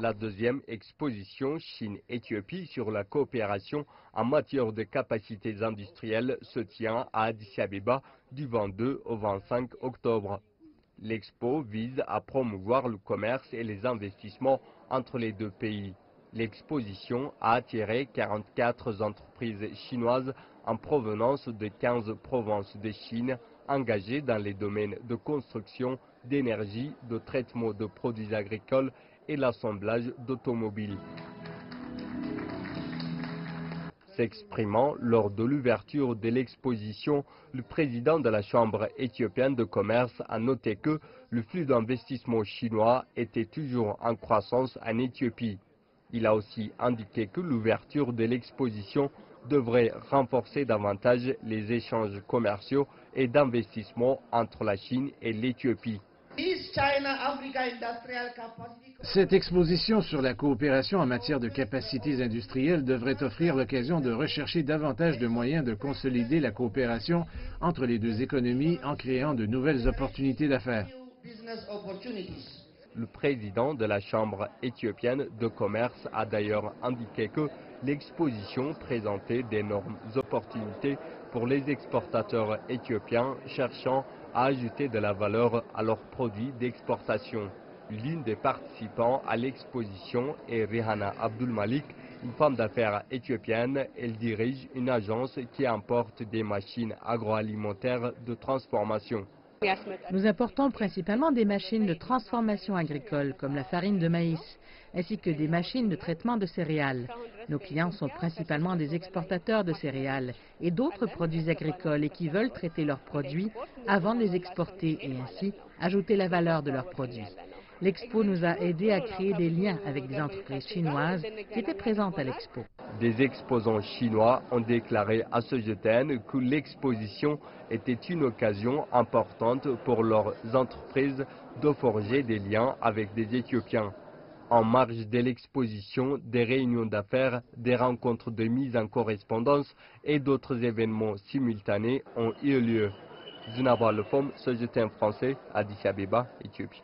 La deuxième exposition Chine-Éthiopie sur la coopération en matière de capacités industrielles se tient à Addis Abeba du 22 au 25 octobre. L'expo vise à promouvoir le commerce et les investissements entre les deux pays. L'exposition a attiré 44 entreprises chinoises en provenance de 15 provinces de Chine engagées dans les domaines de construction, d'énergie, de traitement de produits agricoles et l'assemblage d'automobiles. S'exprimant lors de l'ouverture de l'exposition, le président de la Chambre éthiopienne de commerce a noté que le flux d'investissement chinois était toujours en croissance en Éthiopie. Il a aussi indiqué que l'ouverture de l'exposition devrait renforcer davantage les échanges commerciaux et d'investissement entre la Chine et l'Éthiopie. Cette exposition sur la coopération en matière de capacités industrielles devrait offrir l'occasion de rechercher davantage de moyens de consolider la coopération entre les deux économies en créant de nouvelles opportunités d'affaires. Le président de la Chambre éthiopienne de commerce a d'ailleurs indiqué que l'exposition présentait d'énormes opportunités pour les exportateurs éthiopiens cherchant à ajouter de la valeur à leurs produits d'exportation. L'une des participants à l'exposition est Rihanna Abdul Malik, une femme d'affaires éthiopienne. Elle dirige une agence qui importe des machines agroalimentaires de transformation. Nous importons principalement des machines de transformation agricole, comme la farine de maïs, ainsi que des machines de traitement de céréales. Nos clients sont principalement des exportateurs de céréales et d'autres produits agricoles et qui veulent traiter leurs produits avant de les exporter et ainsi ajouter la valeur de leurs produits. L'expo nous a aidés à créer des liens avec des entreprises chinoises qui étaient présentes à l'expo. Des exposants chinois ont déclaré à ce jeune que l'exposition était une occasion importante pour leurs entreprises de forger des liens avec des Éthiopiens. En marge de l'exposition, des réunions d'affaires, des rencontres de mise en correspondance et d'autres événements simultanés ont eu lieu. Zunaba Lefom, ce français, Addis Abeba, Éthiopie.